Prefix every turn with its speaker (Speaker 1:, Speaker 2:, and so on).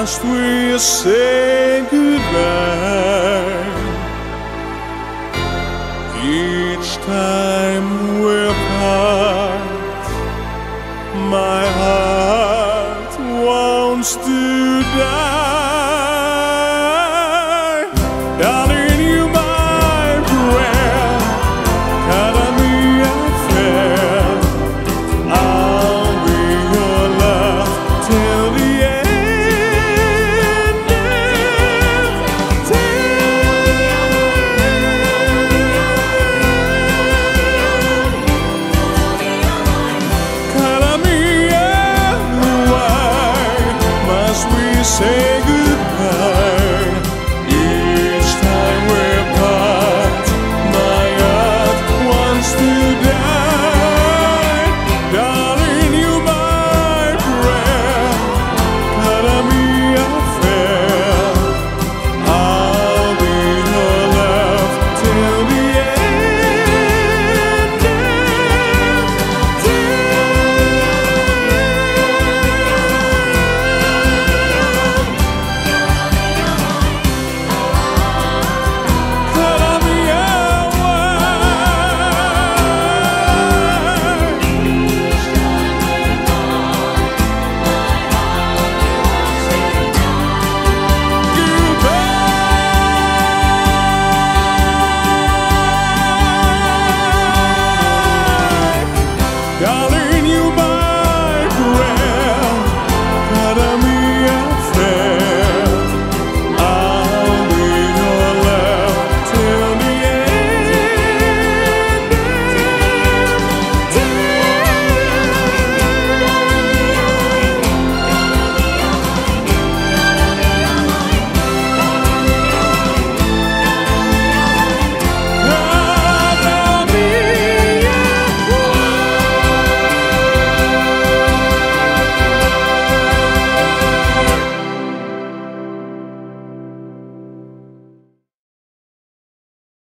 Speaker 1: must we say goodbye each time we're part? My heart wants to die. say goodbye.